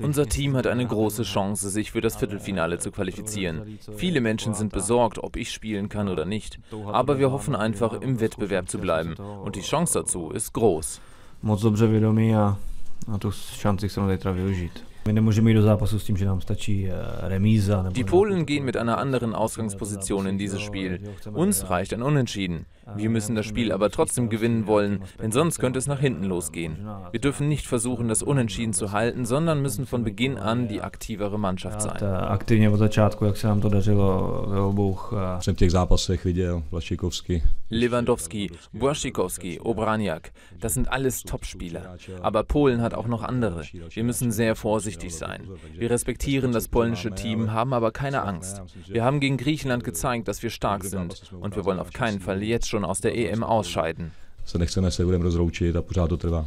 unser Team hat eine große Chance, sich für das Viertelfinale zu qualifizieren. Viele Menschen sind besorgt, ob ich spielen kann oder nicht. Aber wir hoffen einfach, im Wettbewerb zu bleiben. Und die Chance dazu ist groß. Moc dobře vědomí a, a tu šanci chceme zítra využít. Eh, Die Polen gehen mit einer anderen Ausgangsposition in dieses Spiel. Uns reicht ein Unentschieden. Wir müssen das Spiel aber trotzdem gewinnen wollen, denn sonst könnte es nach hinten losgehen. Wir dürfen nicht versuchen, das Unentschieden zu halten, sondern müssen von Beginn an die aktivere Mannschaft sein. Aktivně od začátku, jak se nám to dařilo ve obou. Jsem v těch zápasech viděl Vlašikovský. Lewandowski, Błaszczykowski, Obraniak, das sind alles Topspieler. Aber Polen hat auch noch andere. Wir müssen sehr vorsichtig sein. Wir respektieren das polnische Team, haben aber keine Angst. Wir haben gegen Griechenland gezeigt, dass wir stark sind und wir wollen auf keinen Fall jetzt schon aus der EM ausscheiden. Se nechceme se budeme rozloučit a pořád to trvá.